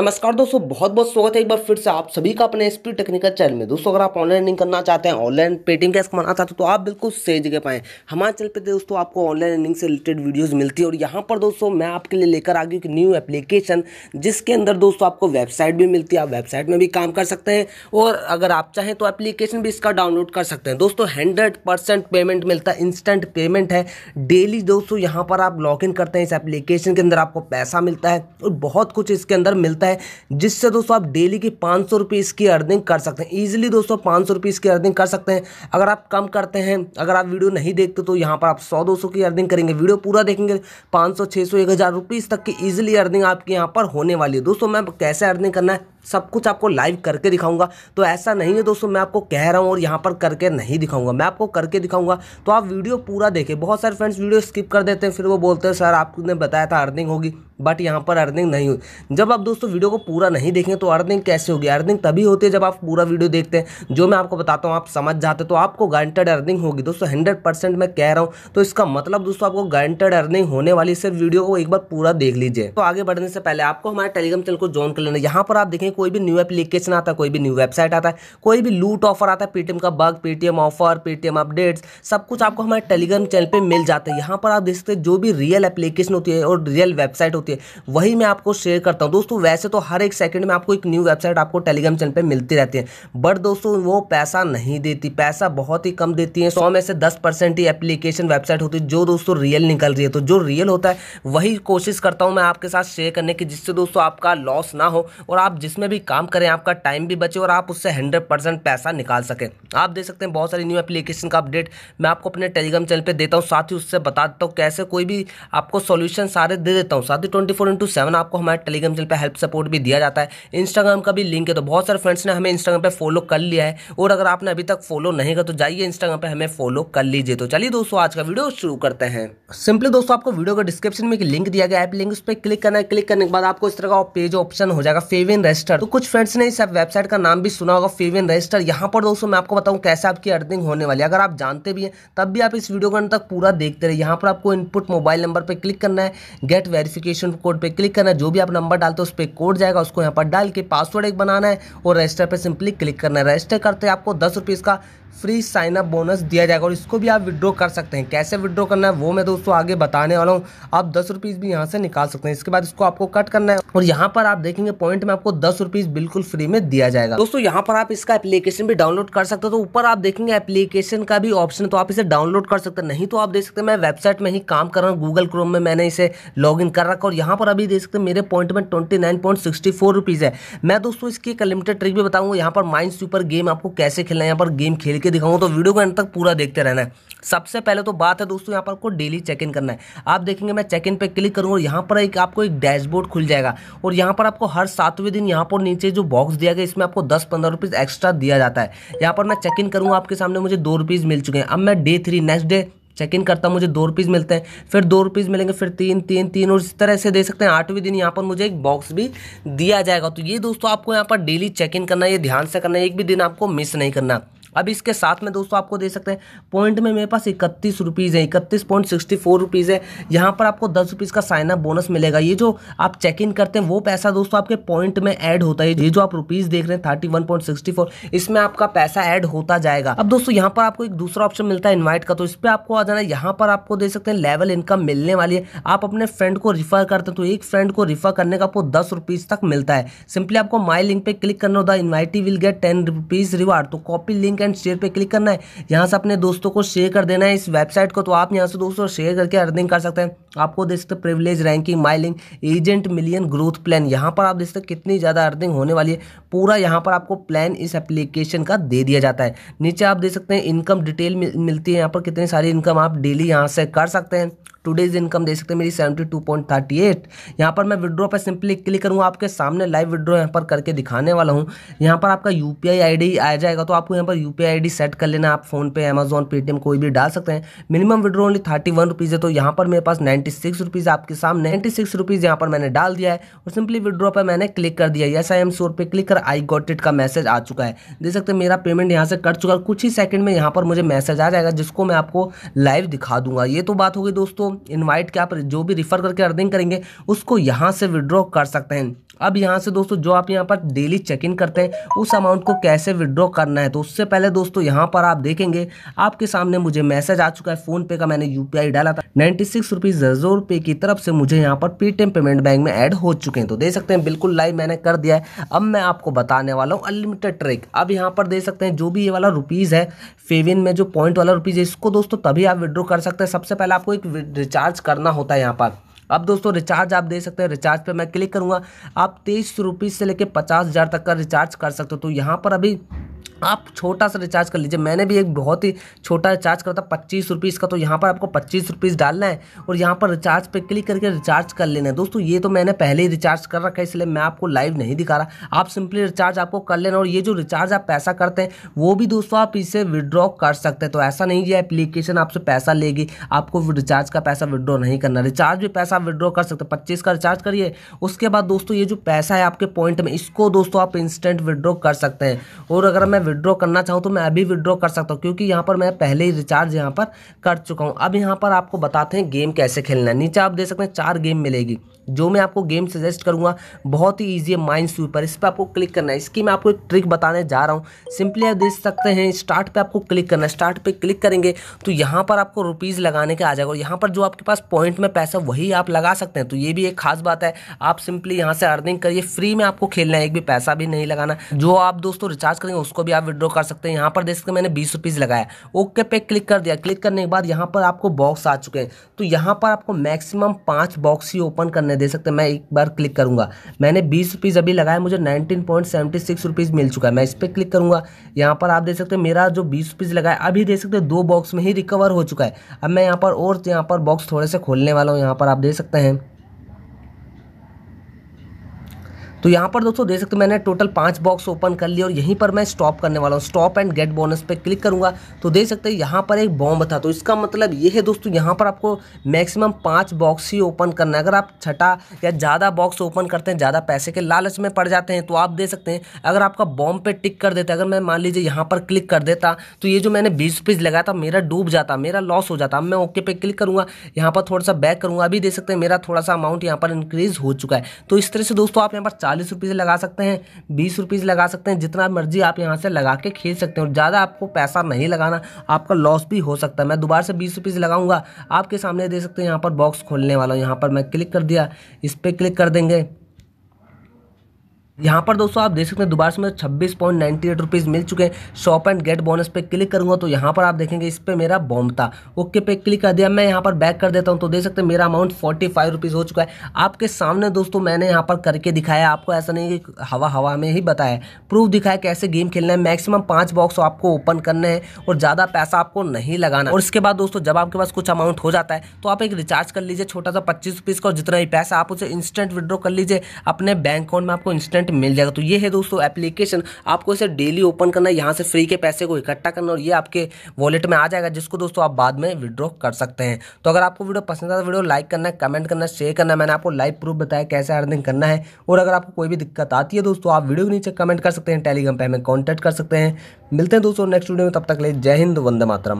नमस्कार दोस्तों बहुत बहुत स्वागत है एक बार फिर से आप सभी का अपने एसपी टेक्निकल चैनल में। दोस्तों, अगर आप ऑनलाइन अर्निंग करना चाहते हैं ऑनलाइन पेटिंग कैसे कमाना चाहते हो तो आप बिल्कुल सही जगह पाएँ हमारे चैनल पे दोस्तों, आपको ऑनलाइन अर्निंग से रिलेटेड वीडियोज़ मिलती है और यहाँ पर दोस्तों, मैं आपके लिए लेकर आ गई एक न्यू एप्लीकेशन जिसके अंदर दोस्तों आपको वेबसाइट भी मिलती है। आप वेबसाइट में भी काम कर सकते हैं और अगर आप चाहें तो एप्लीकेशन भी इसका डाउनलोड कर सकते हैं। दोस्तों हंड्रेड पेमेंट मिलता है इंस्टेंट पेमेंट है। डेली दोस्तों, यहाँ पर आप लॉग करते हैं, इस एप्लीकेशन के अंदर आपको पैसा मिलता है और बहुत कुछ इसके अंदर मिलता है। जिससे दोस्तों आप डेली की पाँच सौ रुपये की अर्निंग कर सकते हैं। ईजिली दोस्तों पाँच सौ रुपये इसकी अर्निंग कर सकते हैं। अगर आप कम करते हैं, अगर आप वीडियो नहीं देखते तो यहाँ पर आप सौ दो की अर्निंग करेंगे। वीडियो पूरा देखेंगे, पाँच सौ छः सौ तक की ईजिली अर्निंग आपके यहाँ पर होने वाली है। दोस्तों, मैं कैसे अर्निंग करना है? सब कुछ आपको लाइव करके दिखाऊँगा। तो ऐसा नहीं है दोस्तों, मैं आपको कह रहा हूँ और यहाँ पर करके नहीं दिखाऊँगा। मैं आपको करके दिखाऊँगा। तो आप वीडियो पूरा देखें। बहुत सारे फ्रेंड्स वीडियो स्किप कर देते हैं, फिर वो बोलते हैं, सर, आपने बताया था अर्निंग होगी बट यहाँ पर अर्निंग नहीं हुई। जब आप दोस्तों वीडियो को पूरा नहीं देखें तो अर्निंग कैसे होगी? अर्निंग तभी होती है जब आप पूरा वीडियो देखते हैं। जो मैं आपको बताता हूँ, आप समझ जाते तो आपको गारंटेड अर्निंग होगी। दोस्तों हंड्रेड परसेंट मैं कह रहा हूँ। तो इसका मतलब दोस्तों, आपको गारंटेड अर्निंग होने वाली सिर्फ़ वीडियो को एक बार पूरा देख लीजिए। तो आगे बढ़ने से पहले आपको हमारे टेलीग्राम चैनल को ज्वाइन कर लेना। यहाँ पर आप देखें कोई भी न्यू एप्लीकेशन आता है, कोई भी न्यू वेबसाइट आता है, कोई भी लूट ऑफ़र आता है पेटीएम का bug Paytm offer Paytm updates सब कुछ आपको हमारे टेलीग्राम चैनल पर मिल जाता है। यहाँ पर आप देख सकते हैं, जो भी रियल एप्लीकेशन होती है और रियल वेबसाइट होती है, वही मैं आपको शेयर करता हूँ। दोस्तों, वैसे तो हर एक सेकंड में आपको एक न्यू वेबसाइट आपको टेलीग्राम चैनल पे मिलती रहती है बट दोस्तों, वो पैसा नहीं देती। पैसा बहुत ही कम देती है, सौ में से दस परसेंट ही एप्लीकेशन वेबसाइट होती है, जो दोस्तों रियल निकल रही है। तो जो रियल होता है, वही कोशिश करता हूँ मैं आपके साथ शेयर करने की, जिससे दोस्तों आपका लॉस ना हो, और आप जिसमें भी काम करें, आपका टाइम भी बचे और आप उससे हंड्रेड परसेंट पैसा निकाल सकें। आप देख सकते हैं बहुत सारी न्यू एप्लीकेशन का अपडेट मैं आपको अपने टेलीग्राम चैनल पर देता हूँ, साथ ही उससे बता देता हूँ कैसे कोई भी आपको सोल्यूशन सारे दे देता हूँ। साथ ही ट्वेंटी फोर इंटू आपको हमारे टेलीग्राम चैनल पे हेल्प सपोर्ट भी दिया जाता है। इंस्टाग्राम का भी लिंक है तो बहुत सारे फ्रेंड्स ने हमें इंस्टाग्राम पर फॉलो कर लिया है। और अगर आपने अभी तक फॉलो नहीं किया तो जाइए इंस्टाग्राम पर हमें फॉलो कर लीजिए। तो चलिए दोस्तों, आज का वीडियो शुरू करते हैं। सिंपली दोस्तों, आपको वीडियो का डिस्क्रिप्शन में एक लिंक दिया गया है। लिंक उस पर क्लिक करना है। क्लिक करने के बाद आपको इस तरह का पेज ऑप्शन हो जाएगा। फेविन रजिस्टर। तो कुछ फ्रेंड्स ने इस वेबसाइट का नाम भी सुना होगा फेविन रजिस्टर यहाँ पर दोस्तों, मैं आपको बताऊँ कैसे आपकी अर्निंग होने वाली है। अगर आप जानते भी हैं, तब भी आप इस वीडियो को अंत तक पूरा देखते रहे यहाँ पर आपको इनपुट मोबाइल नंबर पर क्लिक करना है गेट वेरिफिकेशन कोड पर क्लिक करना है। जो भी आप नंबर डालते हो, उस पर कोड जाएगा, उसको यहाँ पर डाल के पासवर्ड एक बनाना है और रजिस्टर पर सिंपली क्लिक करना है। रजिस्टर करते आपको दस रुपीज़ का फ्री साइन अप बोनस दिया जाएगा और इसको भी आप विड्रॉ कर सकते हैं। कैसे विड्रॉ करना है, वो मैं दोस्तों आगे बताने वाला हूँ। आप दस रुपीज़ भी यहाँ से निकाल सकते हैं। इसके बाद इसको आपको कट करना है और यहाँ पर आप देखेंगे पॉइंट में आपको दस रुपीज़ बिल्कुल फ्री में दिया जाएगा। दोस्तों, यहाँ पर आप इसका एप्लीकेशन भी डाउनलोड कर सकते हो। तो ऊपर आप देखेंगे एप्लीकेशन का भी ऑप्शन तो आप इसे डाउनलोड कर सकते नहीं तो आप देख सकते मैं वेबसाइट में ही काम कर रहा हूँ गूगल क्रोम में मैंने इसे लॉग कर रखा और यहाँ पर अभी देख सकते मेरे पॉइंट में ट्वेंटी है। मैं दोस्तों, इसकी एक लिमिटेड ट्रिक भी बताऊँगा। यहाँ पर माइंड सुपर गेम आपको कैसे खेलना है, यहाँ पर गेम खेल के दिखाऊँगा। तो वीडियो को अंत तक पूरा देखते रहना है। सबसे पहले तो बात है दोस्तों, यहाँ पर आपको डेली चेक इन करना है। आप देखेंगे, मैं चेक इन पे क्लिक करूँगा यहाँ पर एक आपको एक डैशबोर्ड खुल जाएगा। और यहाँ पर आपको हर सातवें दिन यहाँ पर नीचे जो बॉक्स दिया गया, इसमें आपको दस पंद्रह रुपीज़ एक्स्ट्रा दिया जाता है। यहाँ पर मैं चेक इन करूँगा, आपके सामने मुझे दो रुपीज़ मिल चुके हैं। अब मैं day three next day check in करता मुझे दो रुपीज़ मिलते हैं। फिर दो रुपीज़ मिलेंगे, फिर तीन तीन तीन, और इस तरह से दे सकते हैं। आठवें दिन यहाँ पर मुझे एक बॉक्स भी दिया जाएगा। तो ये दोस्तों, आपको यहाँ पर डेली चेक इन करना है, ये ध्यान से करना है, एक भी दिन आपको मिस नहीं करना। अब इसके साथ में दोस्तों आपको दे सकते हैं। पॉइंट में मेरे पास इकतीस रुपीज़ है, इकतीस पॉइंट सिक्सटी फोर रुपीज़ है। यहाँ पर आपको दस रुपीज़ का साइन अप बोनस मिलेगा। ये जो आप चेक इन करते हैं, वो पैसा दोस्तों आपके पॉइंट में ऐड होता है। ये जो आप रुपीज़ देख रहे हैं thirty one point sixty four इसमें आपका पैसा ऐड होता जाएगा। अब दोस्तों यहाँ पर आपको एक दूसरा ऑप्शन मिलता है इन्वाइट का। तो इस पर आपको आ जाना यहाँ पर आपको दे सकते हैं लेवल इनकम मिलने वाली है। आप अपने फ्रेंड को रिफर करते हैं तो एक फ्रेंड को रिफर करने का आपको दस रुपीज़ तक मिलता है। सिंपली आपको माई लिंक पे क्लिक करना होता है। Invitee will get ten rupees reward तो कॉपी लिंक एंड शेयर पे क्लिक करना है। यहाँ से अपने दोस्तों को शेयर कर देना है इस वेबसाइट को तो आप यहाँ से दोस्तों शेयर करके अर्निंग कर सकते हैं। आपको देख सकते privilege ranking mailing agent million growth plan यहाँ पर आप देख सकते कितनी ज़्यादा अर्निंग होने वाली है। पूरा यहाँ पर आपको प्लान इस एप्लीकेशन का दे दिया जाता है। नीचे आप देख सकते हैं इनकम डिटेल मिलती है यहाँ पर। कितनी सारी इनकम आप डेली यहाँ से कर सकते हैं। टुडेज इनकम दे सकते हैं, मेरी seventy two point thirty eight यहाँ पर मैं विड्रॉ पर सिंपली क्लिक करूँगा, आपके सामने लाइव विड्रॉ यहाँ पर करके दिखाने वाला हूँ। यहाँ पर आपका यू पी आई आ जाएगा तो आपको यहाँ पर यू पी सेट कर लेना, आप फ़ोन पे अमेजोन पेटीएम कोई भी डाल सकते हैं। Minimum withdraw only thirty one rupees है तो यहाँ पर मेरे पास नाइन्टी सिक्स रुपीज़ आपके सामने नाइन्टी सिक्स रुपीज़ यहाँ पर मैंने डाल दिया है और सिंपली विड्रॉ पर मैंने क्लिक कर दिया यस आई एम श्योर पे क्लिक कर आई गॉट इट का मैसेज आ चुका है। देख सकते हैं, मेरा पेमेंट यहाँ से कट चुका है कुछ ही सेकंड में यहाँ पर मुझे मैसेज आ जाएगा, जिसको मैं आपको लाइव दिखा दूँगा। ये तो बात होगी दोस्तों इनवाइट के आप जो भी रिफर करके अर्निंग करेंगे, उसको यहाँ से विड्रॉ कर सकते हैं। अब यहाँ से दोस्तों, जो आप यहाँ पर डेली चेक इन करते हैं, उस अमाउंट को कैसे विड्रॉ करना है? तो उससे पहले दोस्तों, यहाँ पर आप देखेंगे, आपके सामने मुझे मैसेज आ चुका है फ़ोन पे का मैंने यूपीआई डाला था। नाइन्टी सिक्स रुपीज़ पे की तरफ़ से मुझे यहाँ पर पेटीएम पेमेंट बैंक में ऐड हो चुके हैं। तो दे सकते हैं, बिल्कुल लाइव मैंने कर दिया है। अब मैं आपको बताने वाला हूँ अनलिमिटेड ट्रिक अब यहाँ पर दे सकते हैं, जो भी ये वाला रुपीज़ है फेविन में जो पॉइंट वाला रुपीज़ है, इसको दोस्तों तभी आप विड्रॉ कर सकते हैं। सबसे पहले आपको एक रिचार्ज करना होता है यहाँ पर। अब दोस्तों रिचार्ज आप दे सकते हैं। रिचार्ज पे मैं क्लिक करूँगा। आप तेईस रुपीज़ से लेकर पचास हज़ार तक का रिचार्ज कर सकते हो। तो यहाँ पर अभी आप छोटा सा रिचार्ज कर लीजिए। मैंने भी एक बहुत ही छोटा रिचार्ज करा था, पच्चीस रुपीज़ का। तो यहाँ पर आपको पच्चीस रुपीज़ डालना है और यहाँ पर रिचार्ज पे क्लिक करके रिचार्ज कर लेना है। दोस्तों, ये तो मैंने पहले ही रिचार्ज कर रखा है, इसलिए मैं आपको लाइव नहीं दिखा रहा। आप सिंपली रिचार्ज आपको कर लेना और ये जो रिचार्ज आप पैसा करते हैं, वो भी दोस्तों आप इसे विड्रॉ कर सकते हैं। तो ऐसा नहीं कि एप्लीकेशन आपसे पैसा लेगी, आपको रिचार्ज का पैसा विड्रॉ नहीं करना। रिचार्ज भी पैसा विड्रॉ कर सकते पच्चीस का रिचार्ज करिए। उसके बाद दोस्तों, ये जो पैसा है आपके पॉइंट में, इसको दोस्तों आप इंस्टेंट विड्रॉ कर सकते हैं। और अगर मैं विड्रॉ करना चाहूँ तो मैं अभी विड्रॉ कर सकता हूँ, क्योंकि यहाँ पर मैं पहले ही रिचार्ज यहाँ पर कर चुका हूँ। अब यहाँ पर आपको बताते हैं गेम कैसे खेलना है। नीचे आप देख सकते हैं चार गेम मिलेगी, जो मैं आपको गेम सजेस्ट करूँगा। बहुत ही ईजी है माइंड स्वीपर इस पर आपको क्लिक करना है। इसकी मैं आपको एक ट्रिक बताने जा रहा हूँ। सिंपली आप देख सकते हैं स्टार्ट पे आपको क्लिक करना है। स्टार्ट पे क्लिक करेंगे तो यहाँ पर आपको रुपीज़ लगाने के आ जाएगा। और यहाँ पर जो आपके पास पॉइंट में पैसा वही आप लगा सकते हैं। तो ये भी एक खास बात है। आप सिंपली यहाँ से अर्निंग करिए। फ्री में आपको खेलना है, एक भी पैसा भी नहीं लगाना। जो आप दोस्तों रिचार्ज करेंगे, उसको भी आप विड्रॉ कर सकते हैं। यहाँ पर देख सकते मैंने बीस रुपीज़ लगाया। ओके पे क्लिक कर दिया। क्लिक करने के बाद यहाँ पर आपको बॉक्स आ चुके हैं। तो यहाँ पर आपको मैक्सिमम पाँच बॉक्स ही ओपन करने दे सकते मैं एक बार क्लिक करूँगा। मैंने बीस रुपीज़ अभी लगाया मुझे nineteen point seventy six rupees मिल चुका है। मैं इस पर क्लिक करूँगा। यहाँ पर आप देख सकते हैं मेरा जो बीस रुपीज़ लगाया अभी देख सकते हैं दो बॉक्स में ही रिकवर हो चुका है। अब मैं यहाँ पर और यहाँ पर बॉक्स थोड़े से खोलने वाला हूँ। यहाँ पर आप देख सकते हैं। तो यहाँ पर दोस्तों देख सकते हो मैंने टोटल पाँच बॉक्स ओपन कर लिया और यहीं पर मैं स्टॉप करने वाला हूँ। स्टॉप एंड गेट बोनस पे क्लिक करूँगा। तो देख सकते हैं यहाँ पर एक बॉम्ब था। तो इसका मतलब ये है दोस्तों, यहाँ पर आपको मैक्सिमम पाँच बॉक्स ही ओपन करना है। अगर आप छठा या ज़्यादा बॉक्स ओपन करते हैं, ज़्यादा पैसे के लालच में पड़ जाते हैं तो आप देख सकते हैं, अगर आपका बॉम्ब पे टिक कर देता अगर मैं मान लीजिए यहाँ पर क्लिक कर देता तो ये जो मैंने बीस रुपीज़ लगाया था, मेरा डूब जाता, मेरा लॉस हो जाता। अब मैं ओके पे क्लिक करूँगा, यहाँ पर थोड़ा सा बैक करूँगा। अभी देख सकते हैं मेरा थोड़ा सा अमाउंट यहाँ पर इंक्रीज हो चुका है। तो इस तरह से दोस्तों आप यहाँ पर चालीस रुपये लगा सकते हैं, बीस रुपीज़ लगा सकते हैं, जितना मर्ज़ी आप यहाँ से लगा के खेल सकते हैं और ज़्यादा आपको पैसा नहीं लगाना, आपका लॉस भी हो सकता है। मैं दोबारा से बीस रुपीज़ लगाऊँगा, आपके सामने दे सकते हैं यहाँ पर बॉक्स खोलने वाला हूँ, यहाँ पर मैं क्लिक कर दिया, इस पर क्लिक कर देंगे। यहाँ पर दोस्तों आप देख सकते हैं, दोबारा से मुझे छब्बीस पॉइंट नाइन्टी एट रुपीज़ मिल चुके हैं। शॉप एंड गेट बोनस पे क्लिक करूँगा तो यहाँ पर आप देखेंगे, इस पर मेरा बॉम्ब था ओके पे क्लिक कर दिया, मैं यहाँ पर बैक कर देता हूँ। तो देख सकते हैं, मेरा अमाउंट फोर्टी फाइव रुपीज़ हो चुका है। आपके सामने दोस्तों मैंने यहाँ पर करके दिखाया आपको ऐसा नहीं कि हवा हवा में ही बताया प्रूफ दिखाया कैसे गेम खेलना है। मैक्सिमम पाँच बॉक्स आपको ओपन करने हैं और ज़्यादा पैसा आपको नहीं लगाना। और इसके बाद दोस्तों, जब आपके पास कुछ अमाउंट हो जाता है तो आप एक रिचार्ज कर लीजिए, छोटा सा पच्चीस रुपीज़ का और जितना ही पैसा आप उसे इंस्टेंट विड्रॉ कर लीजिए, अपने बैंक अकाउंट में आपको इंस्टेंट मिल जाएगा। तो ये है दोस्तों एप्लीकेशन आपको इसे डेली ओपन करना है। यहाँ से फ्री के पैसे को इकट्ठा करना और ये आपके वॉलेट में आ जाएगा, जिसको दोस्तों आप बाद में विड्रॉ कर सकते हैं। तो अगर आपको वीडियो पसंद आता है वीडियो लाइक करना कमेंट करना शेयर करना मैंने आपको लाइव प्रूफ बताया कैसे अर्निंग करना है। और अगर आपको कोई भी दिक्कत आती है दोस्तों, आप वीडियो के नीचे कमेंट कर सकते हैं टेलीग्राम पर हमें कॉन्टैक्ट कर सकते हैं। मिलते हैं दोस्तों नेक्स्ट वीडियो में। तब तक ले जय हिंद, वंदे मातरम।